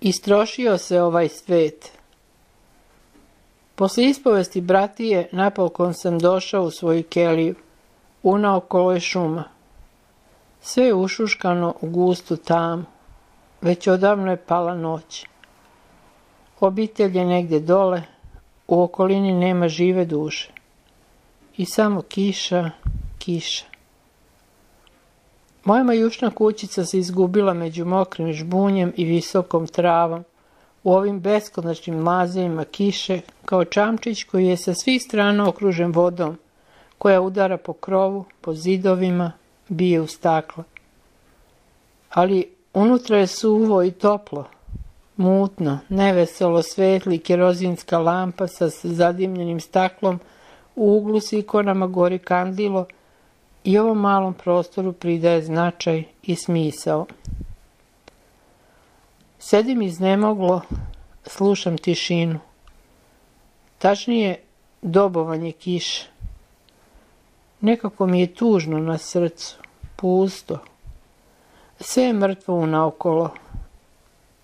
Istrošio se ovaj svet. Posle ispovesti bratije napokon sam došao u svoju keliju. Unaokolo je šuma. Sve je ušuškano u gustu tamu. Već odavno je pala noć. Obitelj je negdje dole, u okolini nema žive duše. I samo kiša, kiša. Moja majušna kućica se izgubila među mokrim žbunjem i visokom travom, u ovim beskonačnim mazejima kiše, kao čamčić koji je sa svih strana okružen vodom, koja udara po krovu, po zidovima, bije u stakla. Ali unutra je suvo i toplo, mutno, neveselo svetli kerozinska lampa sa zadimljenim staklom, u uglu s ikonama gori kandilo i ovom malom prostoru pridaje značaj i smisao. Sedim iznemoglo, slušam tišinu. Tačnije, dobovanje kiše. Nekako mi je tužno na srcu, pusto. Sve je mrtvo unaokolo.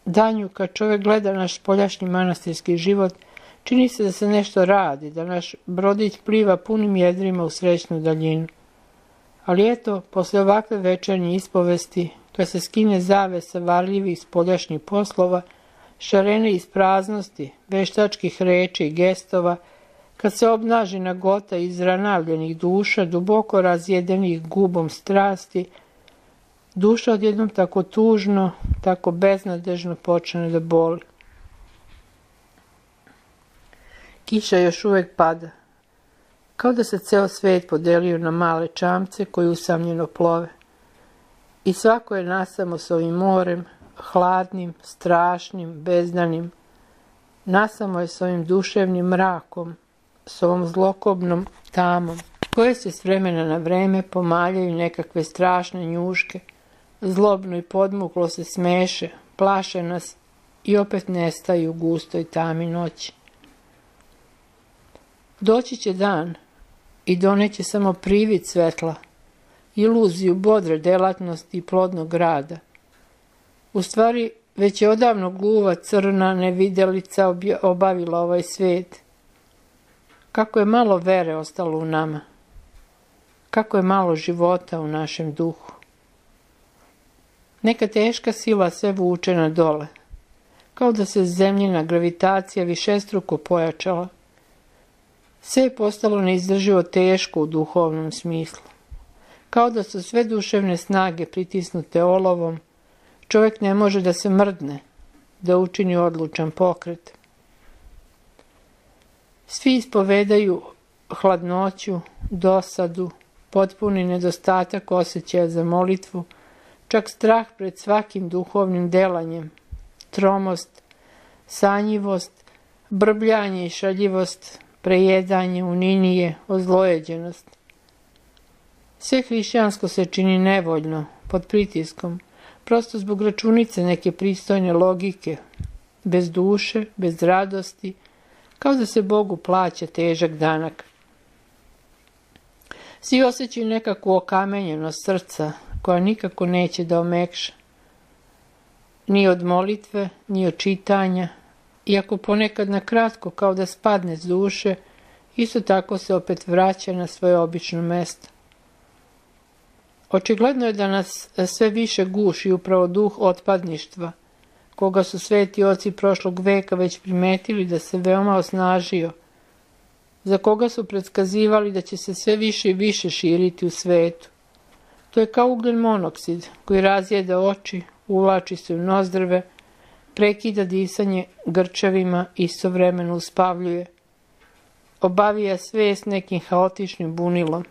Danju, kad čovjek gleda naš poljašnji manastirski život, čini se da se nešto radi, da naš brodić pliva punim jedrima u srećnu daljinu. Ali eto, posle ovakve večernje ispovesti, kad se skine zavesa varljivih spoljašnjih poslova, šarene iz praznosti, veštačkih reči i gestova, kad se obnaži nagota izranavljenih duša, duboko razjedenih gubom strasti, duša odjednom tako tužno, tako beznadežno počne da boli. Kiša još uvek pada, kao da se ceo svet podelio na male čamce koji usamljeno plove. I svako je nasamo s ovim morem, hladnim, strašnim, bezdanim. Nasamo je s ovim duševnim mrakom, s ovom zlokobnom tamom, koje se s vremena na vreme pomaljaju nekakve strašne njuške, zlobno i podmuklo se smeše, plaše nas i opet nestaju u gustoj tami noći. Doći će dan i doneće samo privid svetla, iluziju bodre delatnosti i plodnog rada. U stvari, već je odavno gluva crna nevidelica obavila ovaj svet. Kako je malo vere ostalo u nama. Kako je malo života u našem duhu. Neka teška sila sve vuče na dole. Kao da se zemljina gravitacija višestruko pojačala. Sve je postalo neizdrživo teško u duhovnom smislu. Kao da su sve duševne snage pritisnute olovom, čovjek ne može da se mrdne, da učini odlučan pokret. Svi ispovedaju hladnoću, dosadu, potpuni nedostatak osjećaja za molitvu, čak strah pred svakim duhovnim delanjem, tromost, sanjivost, brbljanje i šaljivost, prejedanje, uninije, ozlojeđenost. Sve hrišćansko se čini nevoljno, pod pritiskom, prosto zbog računice neke pristojne logike, bez duše, bez radosti, kao da se Bogu plaća težak danak. Svi osjećaju nekakvu okamenjenost srca, koja nikako neće da omekša. Ni od molitve, ni od čitanja, iako ponekad na kratko kao da spadne s duše, isto tako se opet vraća na svoje obično mesto. Očigledno je da nas sve više guši upravo duh otpadništva, koga su sveti oci prošlog veka već primetili da se veoma osnažio, za koga su predskazivali da će se sve više i više širiti u svetu. To je kao ugljen monoksid koji razjeda oči, uvlači se u nozdrve, prekida disanje grčevima, istovremeno uspavljuje. Obavija svest nekim haotičnim bunilom.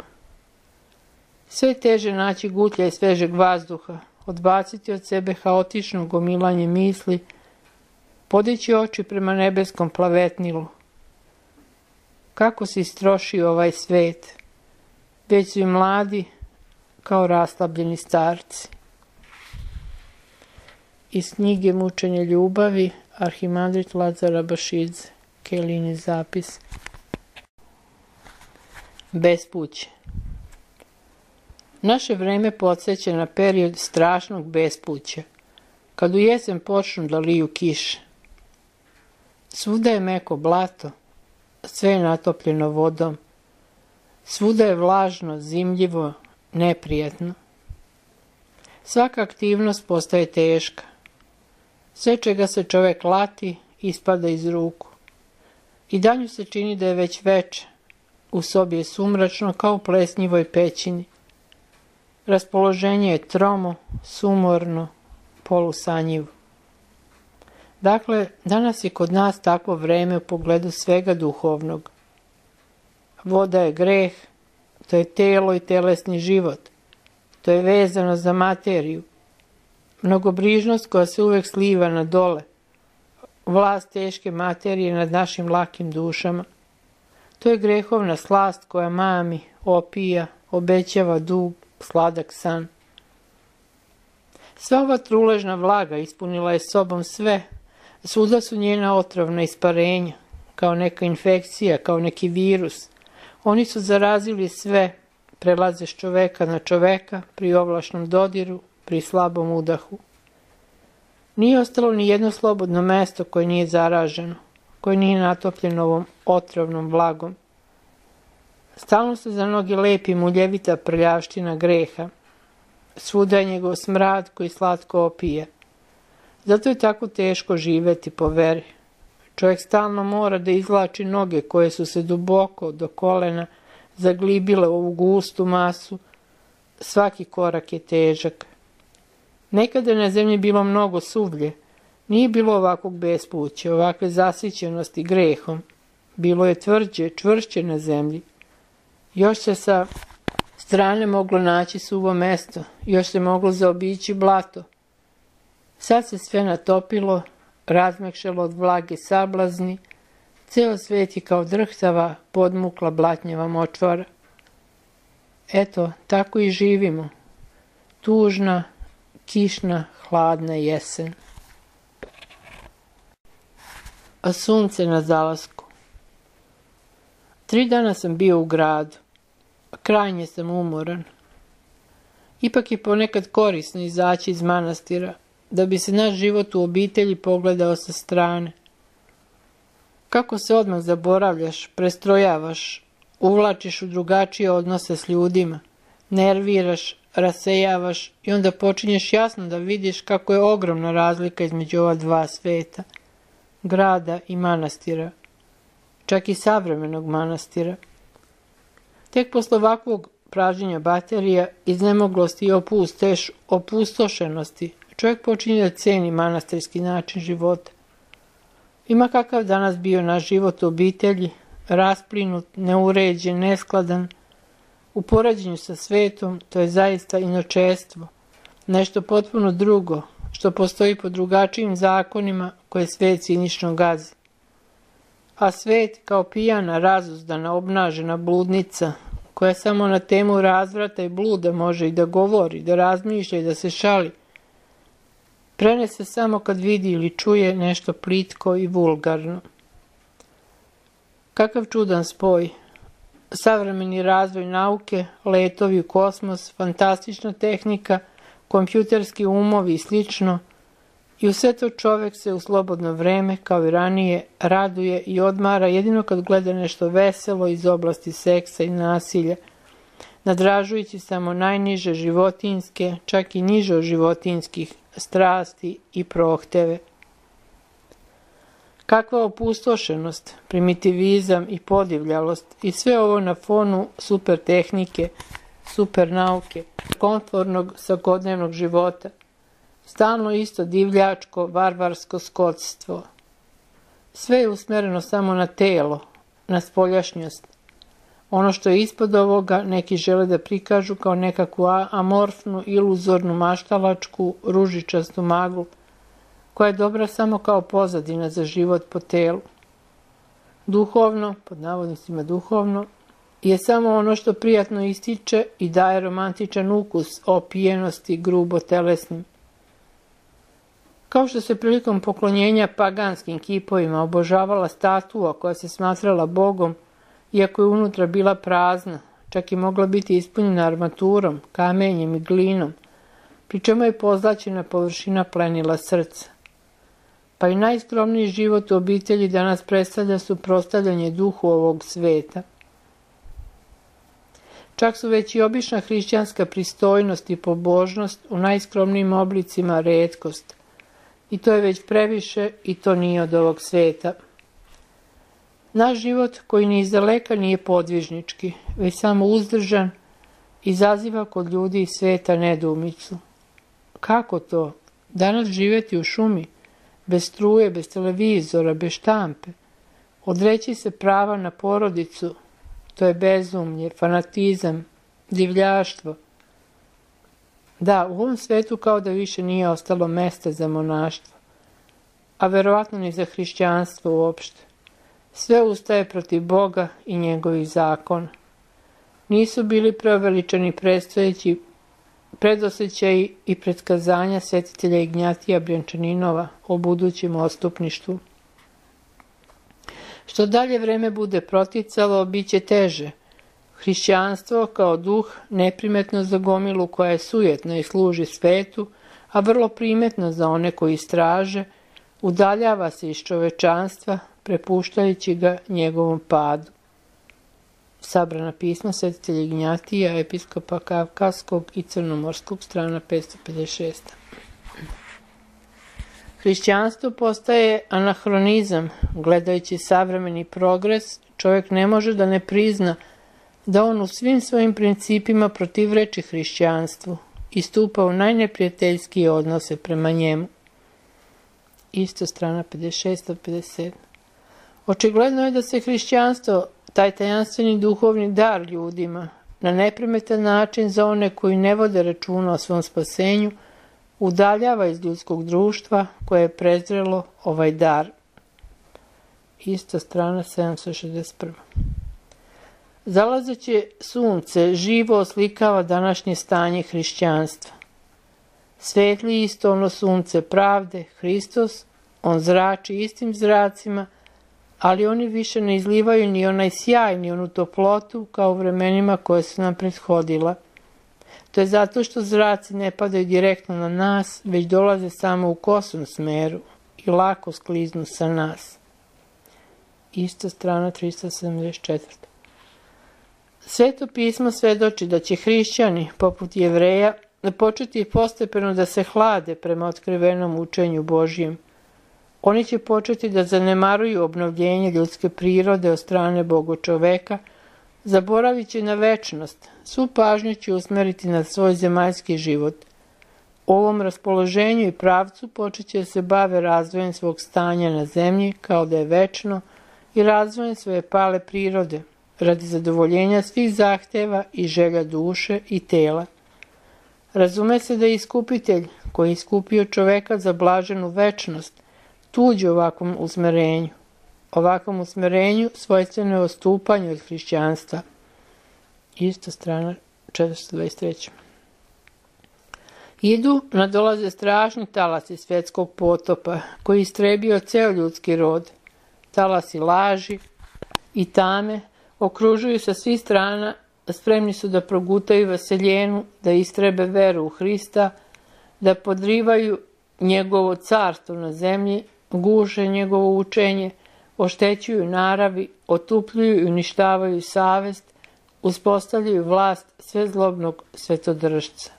Sve teže naći gutlja i svežeg vazduha, odbaciti od sebe haotično gomilanje misli, podići oči prema nebeskom plavetnilu. Kako se istrošio ovaj svet? Već su i mladi kao raslabljeni starci. Iz knjige Mučenje ljubavi Arhimandrit Lazara Bašidze Kelini zapis Bespuće Naše vreme podsjeća na period strašnog bespuća, kad u jesen počnu da liju kiše. Svuda je meko blato, sve je natopljeno vodom. Svuda je vlažno, zimljivo, neprijetno. Svaka aktivnost postaje teška. Sve čega se čovjek lati, ispada iz ruku. I danju se čini da je već veče. U sobi je sumračno kao u plesnjivoj pećini. Raspoloženje je tromo, sumorno, polusanjivo. Dakle, danas je kod nas takvo vreme u pogledu svega duhovnog. Voda je greh, to je telo i telesni život. To je vezano za materiju. Mnogobrižnost koja se uvek sliva na dole. Vlast teške materije nad našim lakim dušama. To je grehovna slast koja mami, opija, obećava dug, sladak san. Sva ova truležna vlaga ispunila je sobom sve. Svuda su njena otrovna isparenja, kao neka infekcija, kao neki virus. Oni su zarazili sve, prelaze s čoveka na čoveka, pri ovlašnom dodiru, pri slabom udahu. Nije ostalo ni jedno slobodno mesto koje nije zaraženo, koje nije natopljeno ovom otrovnom vlagom. Stalno se za noge lepi muljevita prljavština greha. Svuda je njegov smrad koji slatko opije. Zato je tako teško živeti po veri. Čovjek stalno mora da izvlači noge koje su se duboko do kolena zaglibile u ovu gustu masu. Svaki korak je težak. Nekada je na zemlji bilo mnogo suvlje. Nije bilo ovakvog bespuća, ovakve zasićenosti grehom. Bilo je tvrđe, čvršće na zemlji. Još se sa strane moglo naći suvo mesto, još se moglo zaobići blato. Sad se sve natopilo, razmekšalo od vlage sablazni, ceo svet je kao drhtava, podmukla blatnjava močvara. Eto, tako i živimo. Tužna, kišna, hladna jesen. A sunce na zalasku. Tri dana sam bio u gradu. Krajnje sam umoran. Ipak je ponekad korisno izaći iz manastira, da bi se naš život u obitelji pogledao sa strane. Kako se odmah zaboravljaš, prestrojavaš, uvlačiš u drugačije odnose s ljudima, nerviraš, rasejavaš i onda počinješ jasno da vidiš kako je ogromna razlika između ova dva sveta, grada i manastira, čak i savremenog manastira. Tek posle ovakvog pražnjenja baterija, iznemoglosti i opusteš, opustošenosti, čovjek počinje da ceni manastirski način života. Ima kakav danas bio naš život u obitelji, rasplinut, neuređen, neskladan, u porađenju sa svetom, to je zaista inočestvo, nešto potpuno drugo, što postoji po drugačijim zakonima koje svet cinično gazi. A svet kao pijana, razuzdana, obnažena bludnica, koja samo na temu razvrata i bluda može i da govori, da razmišlja i da se šali, prenese samo kad vidi ili čuje nešto plitko i vulgarno. Kakav čudan spoj. Savremeni razvoj nauke, letovi u kosmos, fantastična tehnika, kompjuterski umovi i slično – i u sve to čovjek se u slobodno vreme, kao i ranije, raduje i odmara jedino kad gleda nešto veselo iz oblasti seksa i nasilja, nadražujući samo najniže životinske, čak i niže od životinskih strasti i prohteve. Kakva opustošenost, primitivizam i podivljalost i sve ovo na fonu super tehnike, super nauke, komfortnog svakodnevnog života – Stalno isto divljačko, varvarsko skotstvo. Sve je usmereno samo na telo, na spoljašnjost. Ono što je ispod ovoga neki žele da prikažu kao nekakvu amorfnu, iluzornu maštalačku, ružičastu maglu, koja je dobra samo kao pozadina za život po telu. Duhovno, pod navodnicima duhovno, je samo ono što prijatno ističe i daje romantičan ukus opijenosti grubo telesnim. Kao što se prilikom poklonjenja paganskim kipovima obožavala statua koja se smatrala bogom, iako je unutra bila prazna, čak i mogla biti ispunjena armaturom, kamenjem i glinom, pri čemu je pozlačena površina plenila srca. Pa i najskromniji život u obitelji danas predstavlja suprostavljanje duhu ovog sveta. Čak su već i obična hrišćanska pristojnost i pobožnost u najskromnijim oblicima redkost. I to je već previše i to nije od ovog sveta. Naš život koji ni izdaleka nije podvižnički, već samo uzdržan, izaziva kod ljudi sveta nedumicu. Kako to? Danas živjeti u šumi, bez struje, bez televizora, bez štampe. Odreći se prava na porodicu, to je bezumlje, fanatizam, divljaštvo. Da, u ovom svetu kao da više nije ostalo mesta za monaštvo, a verovatno ni za hrišćanstvo uopšte. Sve ustaje protiv Boga i njegovih zakona. Nisu bili preoveličani predstojeći predosjećaji i predskazanja svetitelja Ignjatija Brjančaninova o budućem ostupništvu. Što dalje vreme bude proticalo, bit će teže. Hrišćanstvo kao duh neprimetno za gomilu koja je sujetna i služi svetu, a vrlo primetno za one koji straže, udaljava se iz čovečanstva, prepuštajući ga njegovom padu. Sabrana pisma svetitelja Ignjatija, episkopa Kavkaskog i Crnomorskog, strana 556. Hrišćanstvo postaje anahronizam. Gledajući savremeni progres, čovjek ne može da ne prizna da on u svim svojim principima protivreči hrišćanstvu i stupa u najneprijateljskije odnose prema njemu. Isto strana 56-57. Očigledno je da se hrišćanstvo, taj tajanstveni duhovni dar ljudima, na neprimetan način za one koji ne vode računa o svom spasenju, udaljava iz ljudskog društva koje je prezrelo ovaj dar. Ista strana 761. Zalazeće sunce živo oslikava današnje stanje hrišćanstva. Svetli isto ono sunce pravde, Hristos, on zrači istim zracima, ali oni više ne izlivaju ni onaj sjaj, ni onu toplotu kao u vremenima koje su nam prethodila. To je zato što zraci ne padaju direktno na nas, već dolaze samo u kosnom smeru i lako skliznu sa nas. Ista strana 374. Sveto pismo svedoči da će hrišćani, poput jevreja, početi postepeno da se hlade prema otkrivenom učenju Božijem. Oni će početi da zanemaruju obnovljenje ljudske prirode od strane Boga čoveka, zaboravit će na večnost, svu pažnju će usmeriti na svoj zemaljski život. U ovom raspoloženju i pravcu počet će se bave razvojem svog stanja na zemlji kao da je večno i razvojem svoje pale prirode, radi zadovoljenja svih zahteva i želja duše i tela. Razume se da je iskupitelj koji je iskupio čoveka za blaženu večnost, tuđi ovakvom usmerenju. Ovakvom usmerenju svojstveno je ostupanju od hrišćanstva. Ista strana 423. Idu nadolaze strašni talasi svetskog potopa koji istrebio ceo ljudski rod. Talasi laži i tame okružuju sa svih strana, spremni su da progutaju vaseljenu, da istrebe veru u Hrista, da podrivaju njegovo carstvo na zemlji, guše njegovo učenje, oštećuju naravi, otupljuju i uništavaju savest, uspostavljaju vlast zlobnog svetodržca.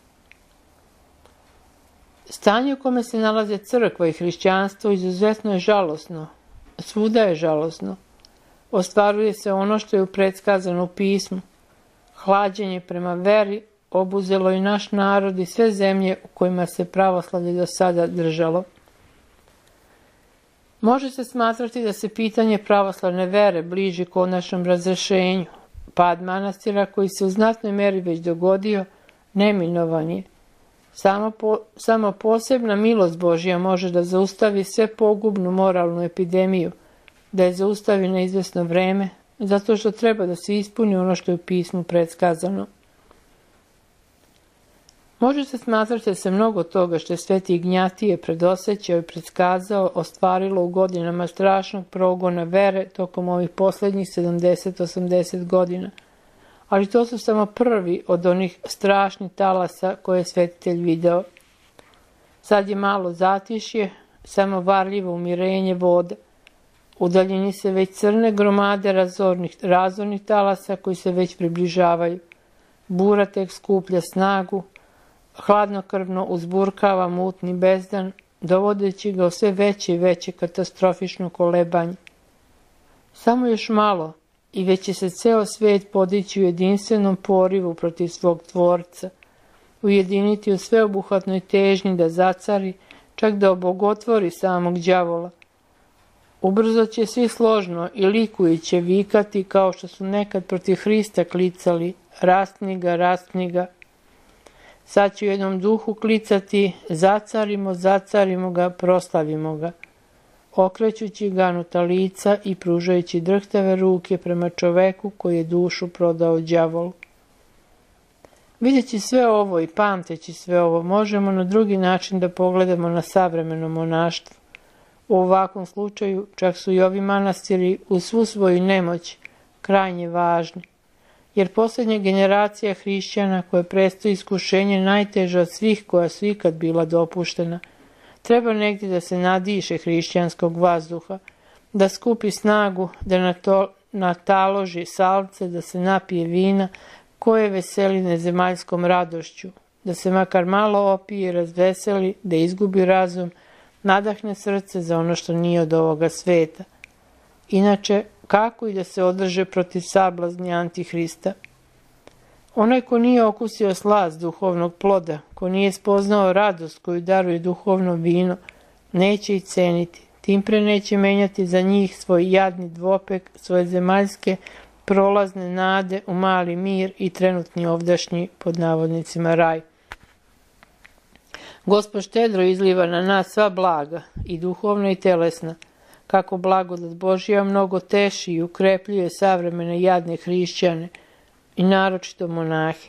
Stanje u kome se nalaze crkva i hrišćanstvo izuzetno je žalosno. Svuda je žalosno. Ostvaruje se ono što je u predskazanu u pismu. Hlađenje prema veri obuzelo i naš narod i sve zemlje u kojima se pravoslavlje do sada držalo. Može se smatrati da se pitanje pravoslavne vere bliži konačnom razrešenju. Pad manastira koji se u znatnoj meri već dogodio, neminovan je. Samo, po, samo posebna milost Božja može da zaustavi sve pogubnu moralnu epidemiju, da je zaustavi na izvesno vreme, zato što treba da se ispuni ono što je u pismu predskazano. Može se smatrati da se mnogo toga što je Sveti Ignjatije predosećao i predskazao ostvarilo u godinama strašnog progona vere tokom ovih posljednjih 70-80 godina. Ali to su samo prvi od onih strašnih talasa koje je svetitelj video Sad je malo zatišje, samo varljivo umirenje vode. U daljini se već crne gromade razornih, razornih talasa koji se već približavaju. Bura tek skuplja snagu, hladnokrvno uzburkava mutni bezdan, dovodeći ga u sve veće i veće katastrofično kolebanje. Samo još malo i već će se ceo svet podići u jedinstvenom porivu protiv svog tvorca, ujediniti u sveobuhvatnoj težnji da zacari, čak da obogotvori samog đavola. Ubrzo će svi složno i likujuće vikati kao što su nekad protiv Hrista klicali rastni ga, rastni ga. Sad ću u jednom duhu klicati zacarimo, zacarimo ga, proslavimo ga okrećući ganuta lica i pružajući drhtave ruke prema čoveku koji je dušu prodao đavolu. Vidjeći sve ovo i pamteći sve ovo, možemo na drugi način da pogledamo na savremeno monaštvo. U ovakvom slučaju čak su i ovi manastiri u svu svoju nemoć krajnje važni, jer posljednja generacija hrišćana koje prestoji iskušenje najteže od svih koja su ikad bila dopuštena – Treba negdje da se nadiše hrišćanskog vazduha, da skupi snagu, da na to nataloži salce, da se napije vina, koje veseli nezemaljskom radošću, da se makar malo opije, razveseli, da izgubi razum, nadahne srce za ono što nije od ovoga sveta. Inače, kako i da se održe protiv sablazni Antihrista? Onaj ko nije okusio slast duhovnog ploda, ko nije spoznao radost koju daruje duhovno vino, neće i ceniti. Tim pre neće menjati za njih svoj jadni dvopek, svoje zemaljske prolazne nade u mali mir i trenutni ovdašnji pod navodnicima raj. Gospod štedro izliva na nas sva blaga, i duhovna i telesna, kako blagodat Božija mnogo teši i ukrepljuje savremene jadne hrišćane – i naročito monahe.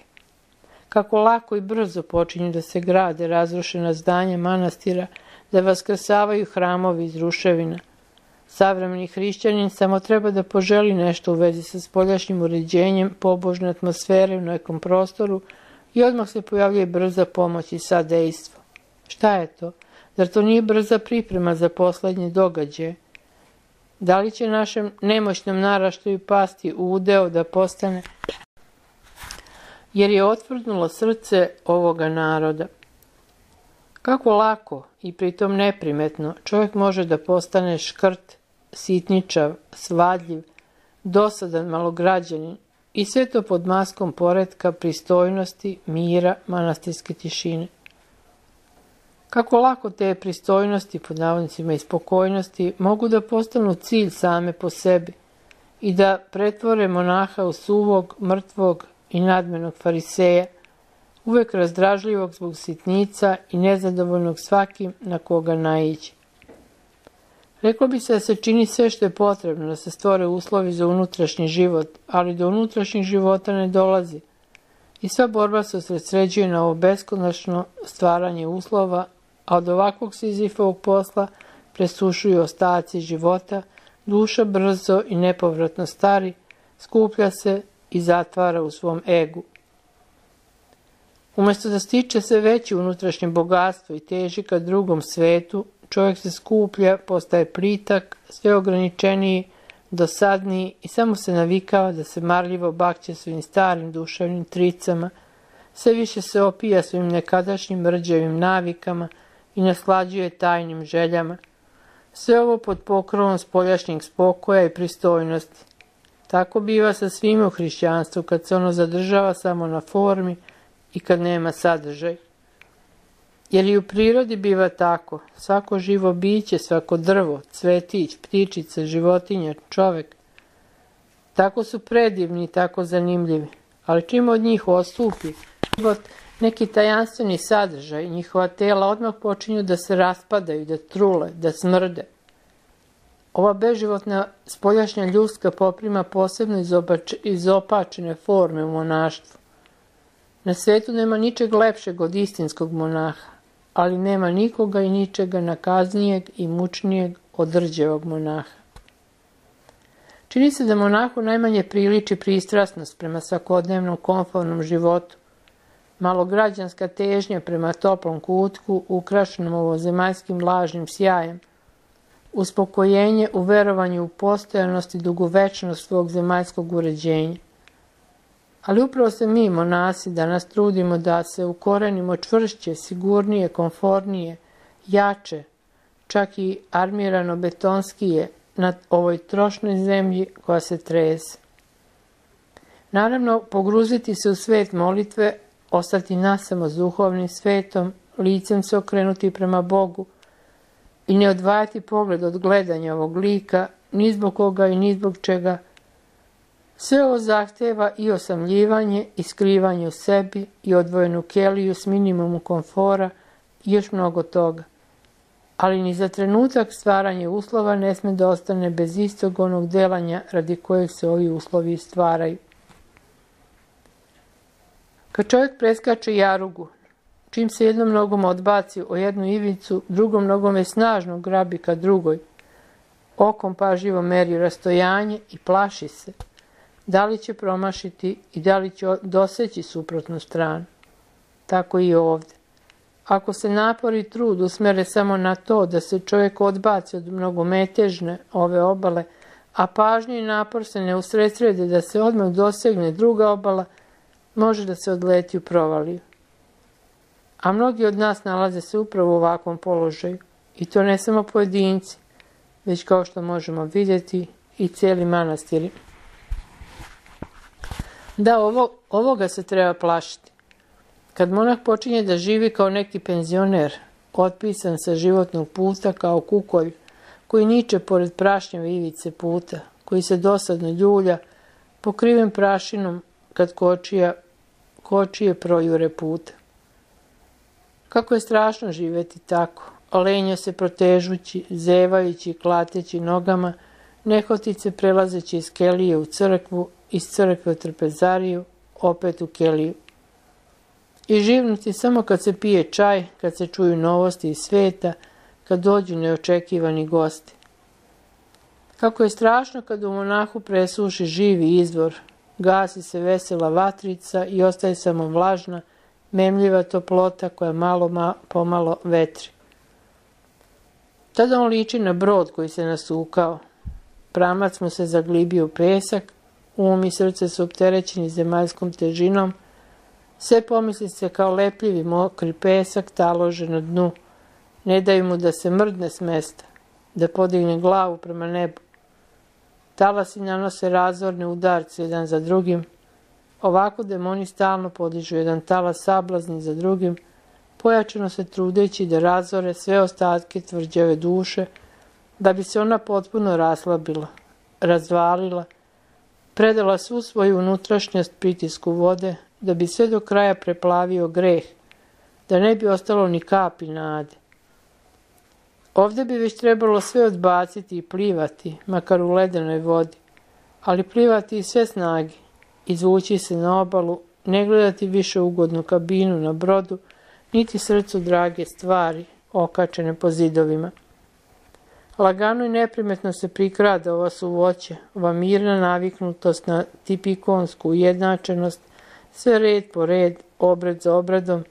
Kako lako i brzo počinju da se grade razrušena zdanja manastira, da vaskrsavaju hramovi iz ruševina. Savremeni hrišćanin samo treba da poželi nešto u vezi sa spoljašnjim uređenjem pobožne atmosfere u nekom prostoru i odmah se pojavljuje brza pomoć i sadejstvo. Šta je to? Zar to nije brza priprema za poslednje događaje? Da li će našem nemoćnom naraštaju pasti u udeo da postane jer je otvrdnulo srce ovoga naroda. Kako lako i pritom neprimetno čovjek može da postane škrt, sitničav, svadljiv, dosadan malograđanin i sve to pod maskom poredka, pristojnosti, mira, manastirske tišine. Kako lako te pristojnosti, pod navodnicima i spokojnosti, mogu da postanu cilj same po sebi i da pretvore monaha u suvog, mrtvog, i nadmenog fariseja, uvek razdražljivog zbog sitnica i nezadovoljnog svakim na koga naiđe. Reklo bi se da se čini sve što je potrebno da se stvore uslovi za unutrašnji život, ali do unutrašnjeg života ne dolazi. I sva borba se sredsređuje na ovo beskonačno stvaranje uslova, a od ovakvog sizifovog posla presušuju ostaci života, duša brzo i nepovratno stari, skuplja se, i zatvara u svom egu. Umesto da stiče sve veće unutrašnje bogatstvo i teži ka drugom svetu, čovjek se skuplja, postaje plitak, sve ograničeniji, dosadniji i samo se navikava da se marljivo bakće svojim starim duševnim tricama, sve više se opija svojim nekadašnjim mrđavim navikama i naslađuje tajnim željama. Sve ovo pod pokrovom spoljašnjeg spokoja i pristojnosti. Tako biva sa svim u hrišćanstvu kad se ono zadržava samo na formi i kad nema sadržaj. Jer i u prirodi biva tako. Svako živo biće, svako drvo, cvetić, ptičica, životinja, čovek. Tako su predivni tako zanimljivi. Ali čim od njih ostupi život, neki tajanstveni sadržaj, njihova tela odmah počinju da se raspadaju, da trule, da smrde. Ova beživotna spoljašnja ljudska poprima posebno izopačene forme u monaštvu. Na svetu nema ničeg lepšeg od istinskog monaha, ali nema nikoga i ničega nakaznijeg i mučnijeg od rđevog monaha. Čini se da monahu najmanje priliči pristrasnost prema svakodnevnom konfornom životu. Malograđanska težnja prema toplom kutku, ukrašenom ovozemaljskim lažnim sjajem, uspokojenje u verovanju u postojanost i dugovečnost svog zemaljskog uređenja. Ali upravo se mi, monasi, danas trudimo da se ukorenimo čvršće, sigurnije, konfornije, jače, čak i armirano betonskije na ovoj trošnoj zemlji koja se trese. Naravno, pogruziti se u svet molitve, ostati nasamo s duhovnim svetom, licem se okrenuti prema Bogu i ne odvajati pogled od gledanja ovog lika, ni zbog koga i ni zbog čega. Sve ovo zahtjeva i osamljivanje i skrivanje u sebi i odvojenu keliju s minimumom komfora i još mnogo toga. Ali ni za trenutak stvaranje uslova ne sme da ostane bez istog onog delanja radi kojeg se ovi uslovi stvaraju. Kad čovjek preskače jarugu, čim se jednom nogom odbaci o jednu ivicu, drugom nogom je snažno grabi ka drugoj. Okom pažljivo meri rastojanje i plaši se. Da li će promašiti i da li će doseći suprotnu stranu. Tako i ovdje. Ako se napor i trud usmere samo na to da se čovjek odbaci od mnogometežne ove obale, a pažnji i napor se ne usredsrede da se odmah dosegne druga obala, može da se odleti u provaliju. A mnogi od nas nalaze se upravo u ovakvom položaju. I to ne samo pojedinci, već kao što možemo vidjeti i cijeli manastiri. Da, ovo, ovoga se treba plašiti. Kad monah počinje da živi kao neki penzioner, otpisan sa životnog puta kao kukolj, koji niče pored prašnjave ivice puta, koji se dosadno ljulja, pokriven prašinom kad kočija kočije projure puta. Kako je strašno živjeti tako, olenja se protežući, zevajući, klateći nogama, nehotice prelazeći iz kelije u crkvu, iz crkve u trpezariju, opet u keliju. I živnuti samo kad se pije čaj, kad se čuju novosti iz sveta, kad dođu neočekivani gosti. Kako je strašno kad u monahu presuši živi izvor, Gasi se vesela vatrica i ostaje samo vlažna, memljiva toplota koja malo pomalo vetri. Tada on liči na brod koji se nasukao. Pramac mu se zaglibio u pesak, um i srce su opterećeni zemaljskom težinom, sve pomisli se kao lepljivi mokri pesak talože na dnu. Ne daju mu da se mrdne s mesta, da podigne glavu prema nebu. Talasi nanose razorne udarce jedan za drugim. Ovako demoni stalno podižu jedan talas sablazni za drugim, pojačano se trudeći da razore sve ostatke tvrđave duše, da bi se ona potpuno raslabila, razvalila, predala svu svoju unutrašnjost pritisku vode, da bi sve do kraja preplavio greh, da ne bi ostalo ni kapi nade. Ovdje bi već trebalo sve odbaciti i plivati, makar u ledenoj vodi, ali plivati i sve snagi, izvući se na obalu, ne gledati više ugodnu kabinu na brodu, niti srcu drage stvari, okačene po zidovima. Lagano i neprimetno se prikrada ova suvoće, ova mirna naviknutost na tipikonsku ujednačenost, sve red po red, obred za obradom,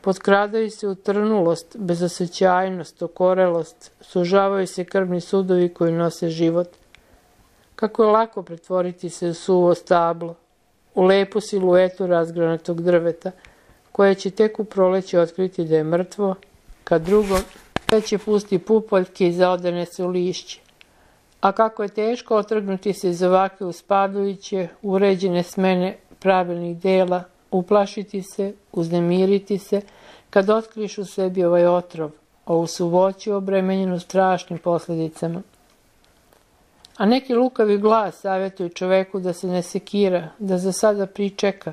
Potkradaju se u trnulost, bezosjećajnost, okorelost, sužavaju se krvni sudovi koji nose život. Kako je lako pretvoriti se u suvo stablo, u lepu siluetu razgranatog drveta, koje će tek u proleći otkriti da je mrtvo, kad drugo je pusti pupoljke i zaodene se u lišće. A kako je teško otrgnuti se iz ovakve uspadujuće, uređene smene pravilnih dela, uplašiti se, uznemiriti se, kad otkriš u sebi ovaj otrov, ovu suvoću obremenjenu strašnim posljedicama. A neki lukavi glas savjetuju čoveku da se ne sekira, da za sada pričeka,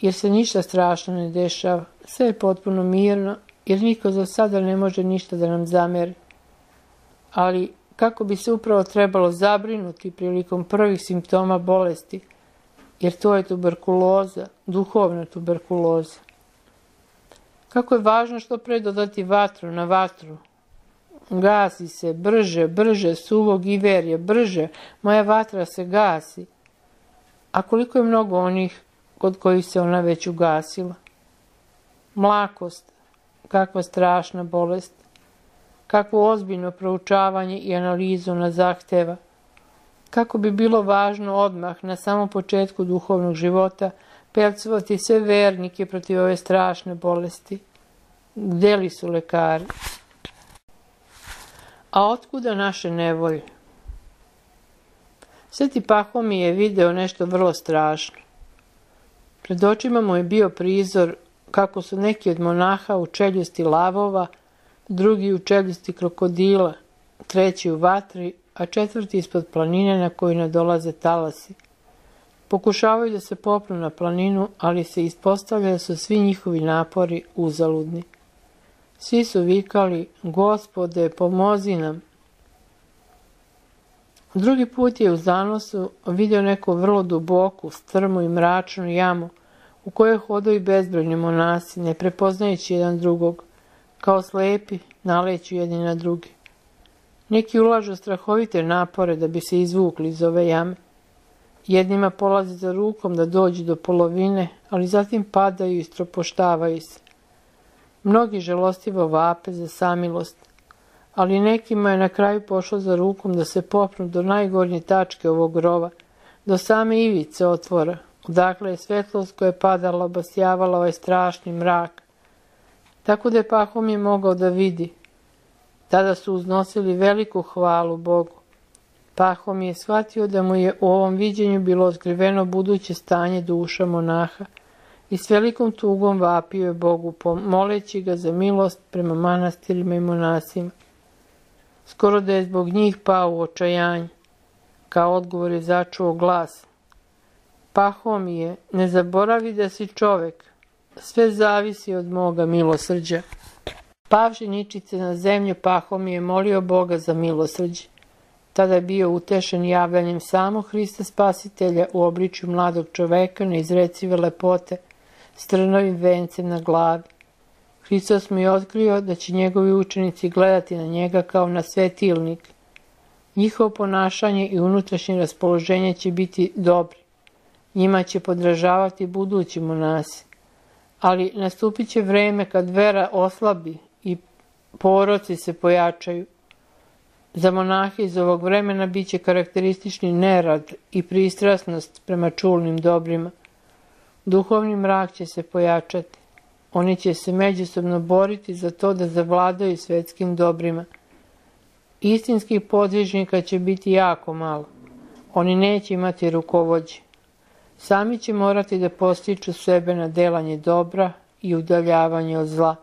jer se ništa strašno ne dešava, sve je potpuno mirno, jer niko za sada ne može ništa da nam zameri. Ali kako bi se upravo trebalo zabrinuti prilikom prvih simptoma bolesti, jer to je tuberkuloza, duhovna tuberkuloza. Kako je važno što pre dodati vatru na vatru. Gasi se, brže, brže, suvog iverje, brže, moja vatra se gasi. A koliko je mnogo onih kod kojih se ona već ugasila? Mlakost, kakva strašna bolest, kakvo ozbiljno proučavanje i analizu na zahteva. Kako bi bilo važno odmah na samom početku duhovnog života percovati sve vernike protiv ove strašne bolesti. Gde li su lekari? A otkuda naše nevolje? Sveti Pahom je video nešto vrlo strašno. Pred očima mu je bio prizor kako su neki od monaha u čeljusti lavova, drugi u čeljusti krokodila, treći u vatri, a četvrti ispod planine na koju nadolaze talasi. Pokušavaju da se popnu na planinu, ali se ispostavlja da su svi njihovi napori uzaludni. Svi su vikali, gospode, pomozi nam. Drugi put je u zanosu vidio neku vrlo duboku, strmu i mračnu jamu, u kojoj hodaju bezbrojni monasi, ne prepoznajući jedan drugog, kao slepi, naleću jedni na drugi. Neki ulažu strahovite napore da bi se izvukli iz ove jame. Jednima polazi za rukom da dođu do polovine, ali zatim padaju i stropoštavaju se. Mnogi želostivo vape za samilost, ali nekima je na kraju pošlo za rukom da se popnu do najgornje tačke ovog rova, do same ivice otvora, odakle je svetlost koja je padala obasjavala ovaj strašni mrak. Tako da je Pahom je mogao da vidi. Tada su uznosili veliku hvalu Bogu. Pahom je shvatio da mu je u ovom viđenju bilo otkriveno buduće stanje duša monaha i s velikom tugom vapio je Bogu, moleći ga za milost prema manastirima i monasima. Skoro da je zbog njih pao u očajanje. Kao odgovor je začuo glas. Pahomije, ne zaboravi da si čovek. Sve zavisi od moga milosrđa. Pavši ničice na zemlju Pahomije molio Boga za milosrđe. Tada je bio utešen javljanjem samog Hrista Spasitelja u obličju mladog čoveka na izrecive lepote, s trnovim vencem na glavi. Hristos mu je otkrio da će njegovi učenici gledati na njega kao na svetilnik. Njihovo ponašanje i unutrašnje raspoloženje će biti dobri. Njima će podražavati budući monasi. Ali nastupit će vreme kad vera oslabi poroci se pojačaju. Za monahe iz ovog vremena bit će karakteristični nerad i pristrasnost prema čulnim dobrima. Duhovni mrak će se pojačati. Oni će se međusobno boriti za to da zavladaju svetskim dobrima. Istinskih podvižnika će biti jako malo. Oni neće imati rukovođe. Sami će morati da postiču sebe na delanje dobra i udaljavanje od zla.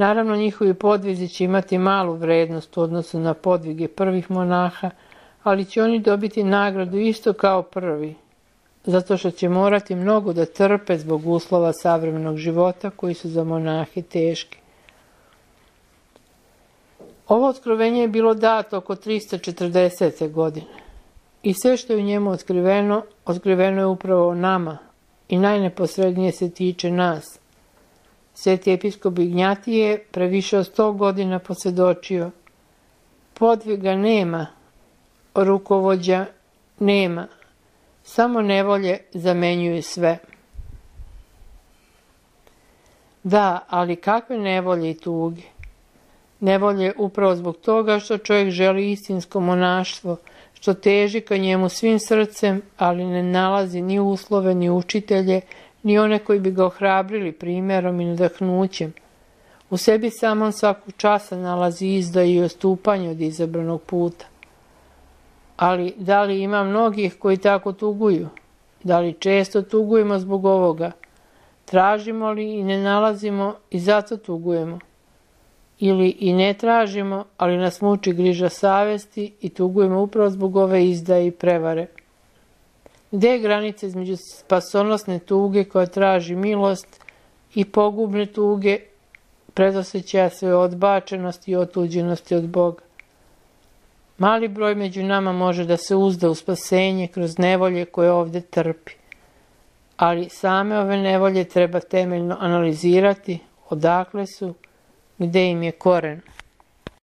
Naravno, njihovi podvizi će imati malu vrednost u odnosu na podvige prvih monaha, ali će oni dobiti nagradu isto kao prvi, zato što će morati mnogo da trpe zbog uslova savremenog života koji su za monahe teški. Ovo otkrovenje je bilo dato oko 340. godine i sve što je u njemu otkriveno, otkriveno je upravo nama i najneposrednije se tiče nas. Sveti episkop Ignjatije previše od sto godina posvjedočio podviga nema, rukovođa nema, samo nevolje zamenjuju sve. Da, ali kakve nevolje i tuge? Nevolje upravo zbog toga što čovjek želi istinsko monaštvo, što teži ka njemu svim srcem, ali ne nalazi ni uslove, ni učitelje, ni one koji bi ga ohrabrili primjerom i nadahnućem. U sebi samom svaku časa nalazi izdaj i ostupanje od izabranog puta. Ali da li ima mnogih koji tako tuguju? Da li često tugujemo zbog ovoga? Tražimo li i ne nalazimo i zato tugujemo? Ili i ne tražimo, ali nas muči griža savesti i tugujemo upravo zbog ove izdaje i prevare? Gde je granica između spasonosne tuge koja traži milost i pogubne tuge predosjećaja svoje odbačenosti i otuđenosti od Boga? Mali broj među nama može da se uzda u spasenje kroz nevolje koje ovde trpi. Ali same ove nevolje treba temeljno analizirati odakle su, gde im je koren.